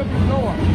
United